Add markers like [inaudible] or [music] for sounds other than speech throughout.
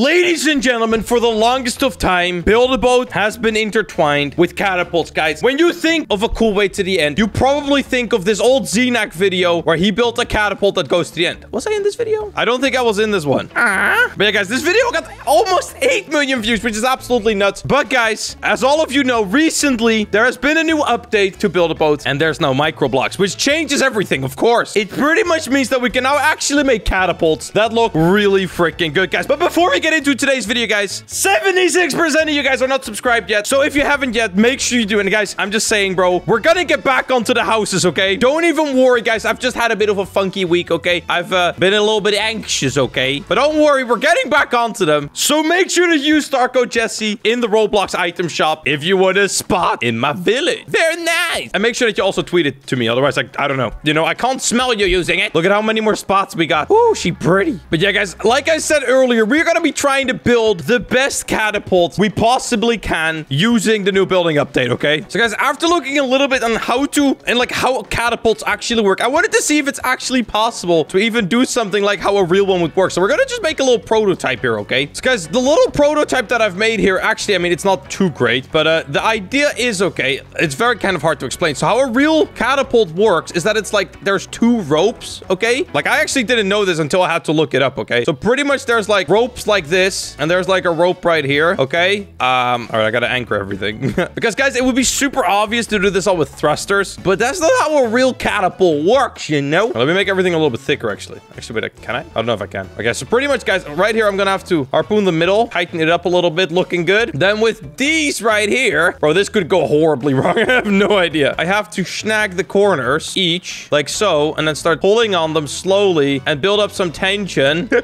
Ladies and gentlemen, for the longest of time, Build-A-Boat has been intertwined with catapults, guys. When you think of a cool way to the end, you probably think of this old Xenak video where he built a catapult that goes to the end. Was I in this video? I don't think I was in this one. But yeah, guys, this video got almost 8 million views, which is absolutely nuts. But guys, as all of you know, recently, there has been a new update to Build-A-Boat, and there's now microblocks, which changes everything, of course. It pretty much means that we can now actually make catapults that look really freaking good, guys. But before we get into today's video, guys, 76% of you guys are not subscribed yet. So if you haven't yet, make sure you do. And guys, I'm just saying, bro, we're gonna get back onto the houses, okay? Don't even worry, guys. I've just had a bit of a funky week, okay? I've uh, been a little bit anxious, okay? But don't worry, we're getting back onto them. So make sure to use star code Jesse in the Roblox item shop if you want a spot in my village. Very nice. And make sure that you also tweet it to me. Otherwise, I, I don't know. You know, I can't smell you using it. Look at how many more spots we got. Ooh, she pretty. But yeah, guys, like I said earlier, we're gonna be trying to build the best catapults we possibly can using the new building update, okay? So guys, after looking a little bit on how to and like how catapults actually work, I wanted to see if it's actually possible to even do something like how a real one would work. So we're gonna just make a little prototype here, okay? So guys, the little prototype that I've made here, actually, I mean, it's not too great, but uh, the idea is okay. It's very kind of hard to explain. So how a real catapult works is that it's like there's two ropes, okay? Like I actually didn't know this until I had to look it up, okay? So pretty much there's like ropes like this, and there's like a rope right here, okay? Um, all right, I gotta anchor everything. [laughs] because guys, it would be super obvious to do this all with thrusters, but that's not how a real catapult works, you know? Let me make everything a little bit thicker, actually. Actually, wait, can I? I don't know if I can. Okay, so pretty much, guys, right here, I'm gonna have to harpoon the middle, tighten it up a little bit, looking good. Then with these right here, bro, this could go horribly [laughs] wrong. I have no idea. I have to snag the corners, each, like so, and then start pulling on them slowly and build up some tension. [laughs]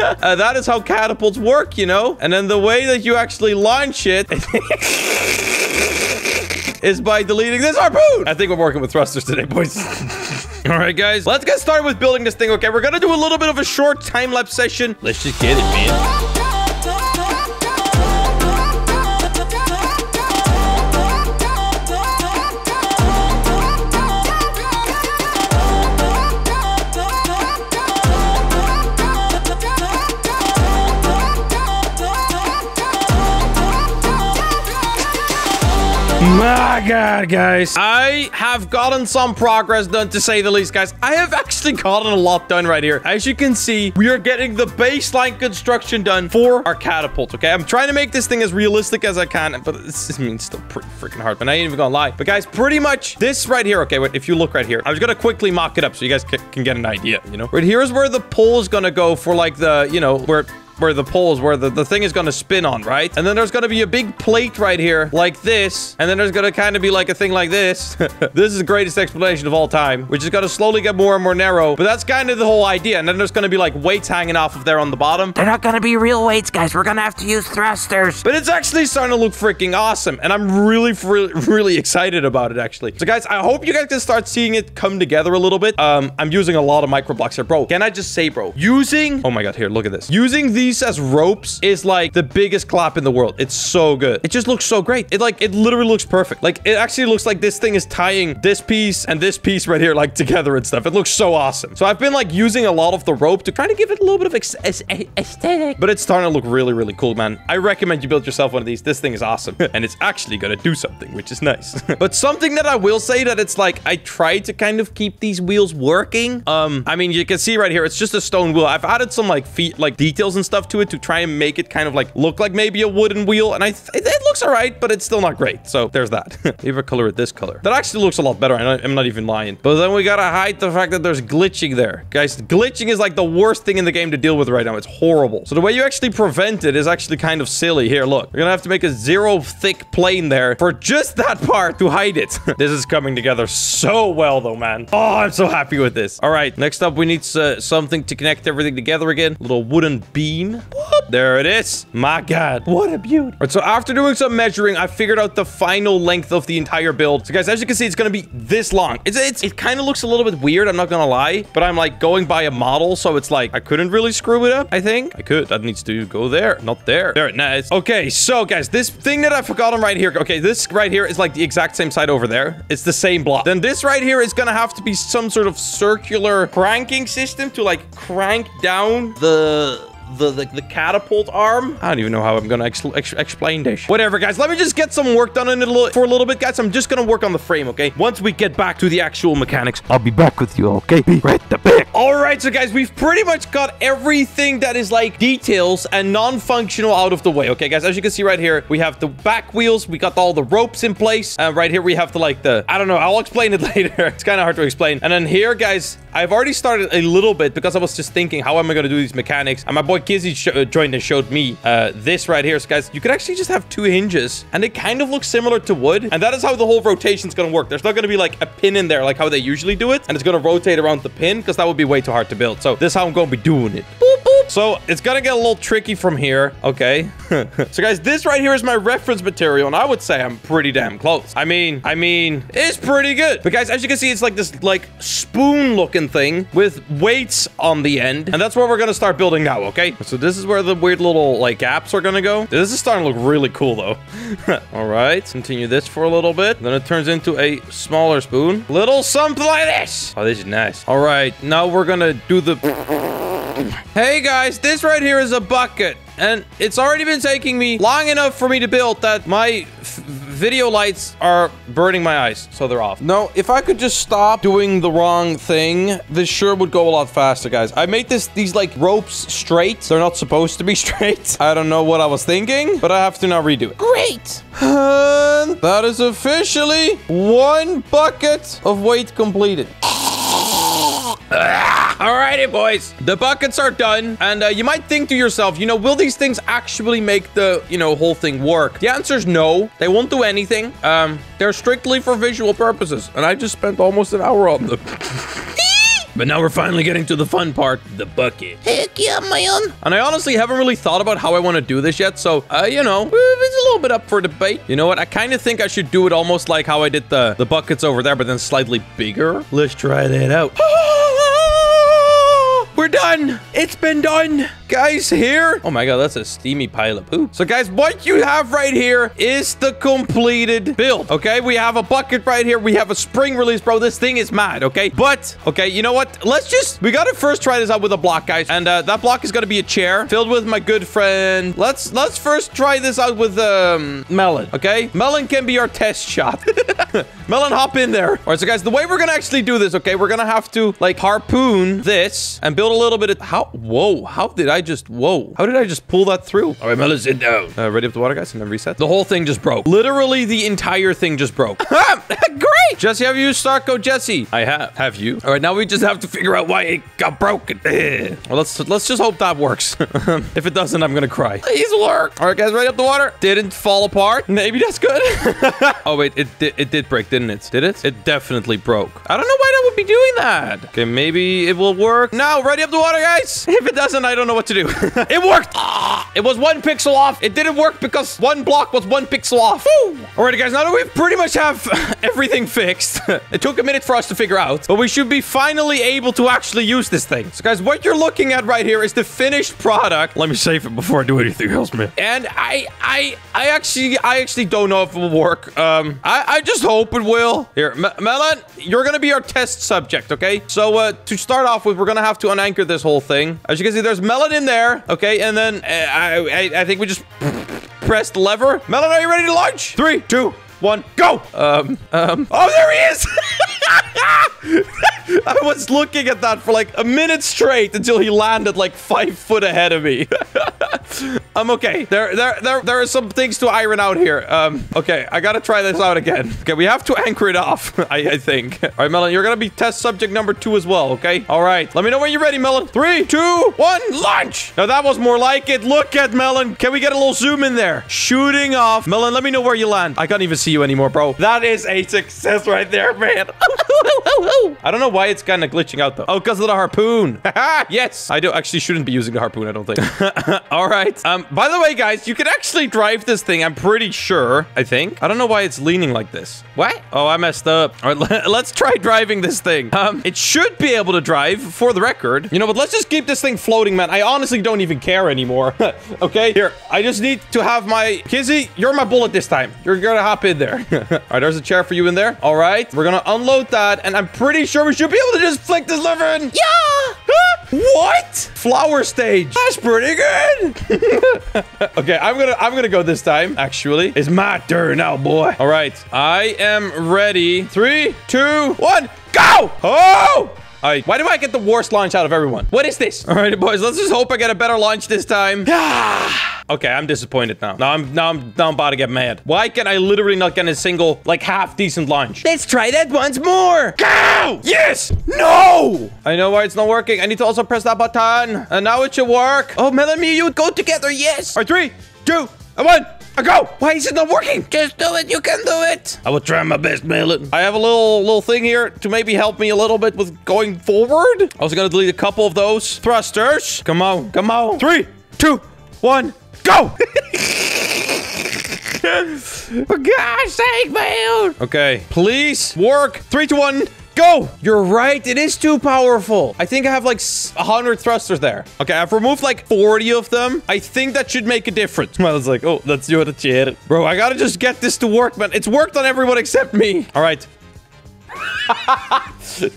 Uh, that is how catapults work, you know? And then the way that you actually launch it is by deleting this harpoon. I think we're working with thrusters today, boys. [laughs] All right, guys, let's get started with building this thing. Okay, we're gonna do a little bit of a short time-lapse session. Let's just get it, man. My god, guys. I have gotten some progress done, to say the least, guys. I have actually gotten a lot done right here. As you can see, we are getting the baseline construction done for our catapult, okay? I'm trying to make this thing as realistic as I can, but this means still pretty freaking hard, but I ain't even gonna lie. But guys, pretty much this right here, okay, wait, if you look right here, I was gonna quickly mock it up so you guys can get an idea, you know? Right here is where the pole is gonna go for like the, you know, where where the pole is where the, the thing is going to spin on, right? And then there's going to be a big plate right here like this. And then there's going to kind of be like a thing like this. [laughs] this is the greatest explanation of all time, which is going to slowly get more and more narrow. But that's kind of the whole idea. And then there's going to be like weights hanging off of there on the bottom. They're not gonna be real weights, guys. We're gonna have to use thrusters. But it's actually starting to look freaking awesome. And I'm really, really, really excited about it, actually. So, guys, I hope you guys can start seeing it come together a little bit. Um, I'm using a lot of micro blocks here. Bro, can I just say, bro, using... Oh, my God. Here, look at this. Using as ropes is like the biggest clap in the world. It's so good. It just looks so great. It like, it literally looks perfect. Like, it actually looks like this thing is tying this piece and this piece right here, like, together and stuff. It looks so awesome. So I've been, like, using a lot of the rope to try to give it a little bit of aesthetic. But it's starting to look really, really cool, man. I recommend you build yourself one of these. This thing is awesome. [laughs] and it's actually gonna do something, which is nice. [laughs] but something that I will say that it's like, I try to kind of keep these wheels working. Um, I mean, you can see right here, it's just a stone wheel. I've added some like feet, like details and stuff to it to try and make it kind of like look like maybe a wooden wheel. And I, it, looks all right, but it's still not great. So there's that. [laughs] Leave color it this color. That actually looks a lot better. I- I'm not even lying. But then we gotta hide the fact that there's glitching there. Guys, glitching is like the worst thing in the game to deal with right now. It's horrible. So the way you actually prevent it is actually kind of silly. Here, look. We're gonna have to make a zero thick plane there for just that part to hide it. [laughs] this is coming together so well though, man. Oh, I'm so happy with this. All right, next up, we need uh, something to connect everything together again. Little wooden beam. There it is. My God, what a beauty. All right, so after doing some measuring, I figured out the final length of the entire build. So guys, as you can see, it's gonna be this long. It's, it's it kind of looks a little bit weird, I'm not gonna lie, but I'm like going by a model, so it's like I couldn't really screw it up, I think. I could. That needs to go there, not there. There, nice. Okay, so guys, this thing that I've forgotten right here, okay, this right here is like the exact same side over there. It's the same block. Then this right here is gonna have to be some sort of circular cranking system to like crank down the the, the, the catapult arm. I don't even know how I'm gonna ex ex explain this. Whatever, guys. Let me just get some work done in a little, for a little bit, guys. I'm just gonna work on the frame, okay? Once we get back to the actual mechanics, I'll be back with you, okay? Be right back. all right, so guys, we've pretty much got everything that is like details and non-functional out of the way. Okay, guys, as you can see right here, we have the back wheels. We got all the ropes in place. And right here, we have the like the, I don't know, I'll explain it [laughs] later. it's kind of hard to explain. And then here, guys, I've already started a little bit because I was just thinking, how am I going to do these mechanics? And my boy Kizzy uh, joined and showed me uh, this right here. So guys, you could actually just have two hinges and they kind of look similar to wood. And that is how the whole rotation is going to work. There's not going to be like a pin in there like how they usually do it. And it's going to rotate around the pin because that would be way too hard to build. So this is how I'm going to be doing it. Boop, boop. So it's going to get a little tricky from here. Okay. [laughs] so guys, this right here is my reference material. And I would say I'm pretty damn close. I mean, I mean, it's pretty good. But guys, as you can see, it's like this like spoon looking thing with weights on the end. And that's where we're going to start building now. Okay. So this is where the weird little like gaps are going to go. This is starting to look really cool though. [laughs] All right. Continue this for a little bit. Then it turns into a smaller spoon. Little something like this. Oh, this is nice. All right. Now we're going to do the... [laughs] Hey guys, this right here is a bucket. And it's already been taking me long enough for me to build that my video lights are burning my eyes. So they're off. No, if I could just stop doing the wrong thing, this sure would go a lot faster, guys. I made this these like ropes straight. They're not supposed to be [laughs] straight. I don't know what I was thinking, but I have to now redo it. Great. And that is officially one bucket of weight completed. Alrighty, boys. The buckets are done. And uh, you might think to yourself, you know, will these things actually make the, you know, whole thing work? The answer is no. They won't do anything. Um, they're strictly for visual purposes. And I just spent almost an hour on them. [laughs] But now we're finally getting to the fun part, the bucket. Heck yeah, man. And I honestly haven't really thought about how I want to do this yet. So, uh, you know, it's a little bit up for debate. You know what? I kind of think I should do it almost like how I did the, the buckets over there, but then slightly bigger. Let's try that out. [laughs] Done. It's been done. Guys, here. Oh my god, that's a steamy pile of poop. So guys, what you have right here is the completed build. Okay, we have a bucket right here. We have a spring release, bro. This thing is mad, okay? But, okay, you know what? Let's just, we gotta first try this out with a block, guys. And uh, that block is gonna be a chair filled with my good friend. Let's, let's first try this out with um, Melon, okay? Melon can be our test shot. [laughs] Melon, hop in there. All right, so guys, the way we're gonna actually do this, okay, we're gonna have to like harpoon this and build a little bit of how. Whoa, how did I just? Whoa, how did I just pull that through? All right, Melon, sit down. Uh, ready up the water, guys, and then reset. The whole thing just broke. Literally, the entire thing just broke. [laughs] Great, Jesse, have you used Star Code Jesse? I have. Have you? All right, now we just have to figure out why it got broken. [laughs] Well, let's let's just hope that works. [laughs] if it doesn't, I'm gonna cry. Please work. All right, guys, ready up the water. Didn't fall apart. Maybe that's good. oh wait, it did. It did break, didn't it? Did it? It definitely broke. I don't know why that would be doing that. Okay, maybe it will work. Now, ready up the water, guys. [laughs] If it doesn't, I don't know what to do. [laughs] it worked. Ah, it was one pixel off. It didn't work because one block was one pixel off. Woo. Alrighty, guys. Now that we pretty much have [laughs] everything fixed, it took a minute for us to figure out, but we should be finally able to actually use this thing. So, guys, what you're looking at right here is the finished product. Let me save it before I do anything else, man. And I, I, I actually, I actually don't know if it will work. Um, I, I just hope it will. Here, M Melon, you're gonna be our test subject, okay? So, uh, to start off with, we're gonna have to unanchor this whole thing. As you can see, there's Melon in there, okay? And then uh, I, I, I think we just press the lever. Melon, are you ready to launch? Three, two, one, go! Um, um, oh, there he is! [laughs] [laughs] [laughs] I was looking at that for like a minute straight until he landed like five foot ahead of me. I'm [laughs] okay. There, there, there, there are some things to iron out here. Um, okay, I gotta try this out again. Okay, we have to anchor it off, [laughs] I, I think. All right, Melon, you're gonna be test subject number two as well, okay? All right, let me know when you're ready, Melon. Three, two, one, launch! Now that was more like it. Look at Melon. Can we get a little zoom in there? Shooting off. Melon, let me know where you land. I can't even see you anymore, bro. That is a success right there, man. I don't know why it's kind of glitching out, though. Oh, because of the harpoon. [laughs] yes. I do actually shouldn't be using the harpoon, I don't think. [laughs] [laughs] All right. Um, by the way, guys, you can actually drive this thing, I'm pretty sure. I think. I don't know why it's leaning like this. What? Oh, I messed up. All right, let's try driving this thing. Um, it should be able to drive, for the record. You know, but let's just keep this thing floating, man. I honestly don't even care anymore. okay, here. I just need to have my... Kizzy, you're my bullet this time. You're gonna hop in there. All right, there's a chair for you in there. All right, we're gonna unload that, and I'm pretty sure we should be able to just flick this lever in. Yeah! What? Flower stage. That's pretty good. [laughs] okay, I'm gonna I'm gonna go this time. Actually, it's my turn now, boy. All right, I am ready. Three, two, one, go! Oh! I, why do I get the worst launch out of everyone? What is this? All right, boys, let's just hope I get a better launch this time. [sighs] okay, I'm disappointed now. Now I'm now I'm now I'm about to get mad. Why can I literally not get a single like half decent launch? Let's try that once more. Go! Yes! No! I know why it's not working. I need to also press that button. And now it should work. Oh, Melanie, you would go together. Yes. All right, three, two, and one. I go. Why is it not working? Just do it. You can do it. I will try my best, Melon. I have a little little thing here to maybe help me a little bit with going forward. I was gonna delete a couple of those thrusters. Come on, come on. Three, two, one, go. [laughs] For God's sake, man. okay, please work. Three, two, one. Go! You're right. It is too powerful. I think I have like s- 100 thrusters there. Okay, I've removed like 40 of them. I think that should make a difference. [laughs] Well, it's like, oh, do it. Shit. Bro, I gotta just get this to work, man. It's worked on everyone except me. All right. [laughs]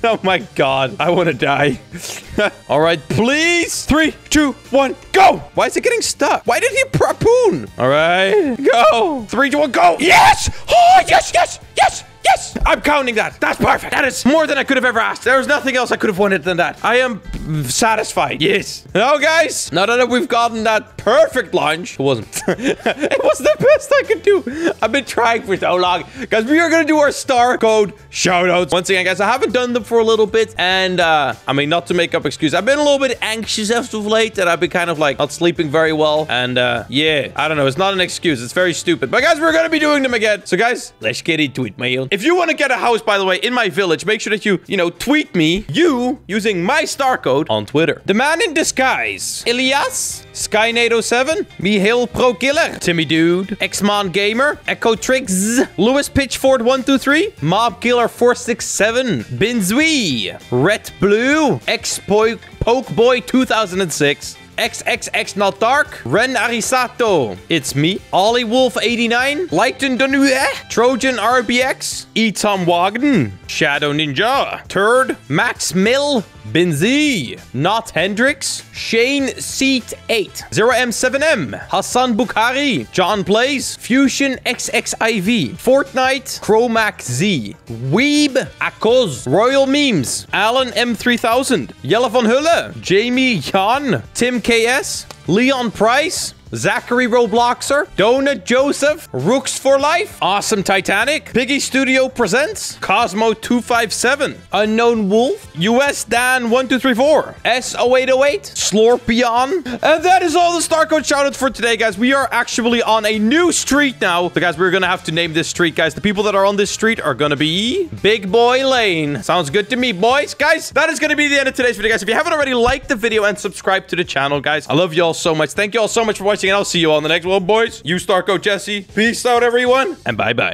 oh my god. I want to die. [laughs] All right, please. Three, two, one, go. Why is it getting stuck? Why did he harpoon? All right, go. Three, two, one, go. Yes. Oh, yes, yes, yes. Yes! I'm counting that. That's perfect. That is more than I could have ever asked. There was nothing else I could have wanted than that. I am satisfied. Yes. Now, guys, now that we've gotten that perfect lunch. it wasn't. [laughs] it was the best I could do. I've been trying for so long. Guys, we are going to do our star code shoutouts. Once again, guys, I haven't done them for a little bit. And, uh, I mean, not to make up excuse. I've been a little bit anxious as of late. And I've been kind of like not sleeping very well. And, uh, yeah, I don't know. It's not an excuse. It's very stupid. But, guys, we're going to be doing them again. So, guys, let's get into it, man. If you want to get a house, by the way, in my village, make sure that you, you know, tweet me, you, using my star code on Twitter. The man in disguise, Elias, Skynado7, Mihail Pro Killer, Timmy Dude, Xmon Gamer, Echo Tricks, Lewis Pitchford123, Mob Killer 467, Binzui, Red Blue, X Poke Boy 2006, XXX Not Dark, Ren Arisato, It's Me, Ollie Wolf 89, Lighten Donue, Trojan RBX, Tom Wagden, Shadow Ninja, Turd, Max Mill, Binzi, Not Hendrix, Shane Seat 8, 0M7M, Hassan Bukhari, John Plays, Fusion XXIV, Fortnite, Chromac Z, Weeb, Akoz, Royal Memes, Alan M3000, Jelle van Hulle, Jamie Jan, Tim KS, Leon Price, Zachary Robloxer, Donut Joseph, Rooks for Life, Awesome Titanic, Piggy Studio Presents, Cosmo 257, Unknown Wolf, US Dan 1234, S0808, Slorpion, and that is all the Star Code shoutouts for today, guys. We are actually on a new street now. So, guys, we're gonna have to name this street, guys. The people that are on this street are gonna be Big Boy Lane. Sounds good to me, boys. Guys, that is gonna be the end of today's video, guys. If you haven't already, like the video and subscribe to the channel, guys. I love you all so much. Thank you all so much for watching, and I'll see you all in the next one, boys. You Star Code Jesse. Peace out, everyone, and bye-bye.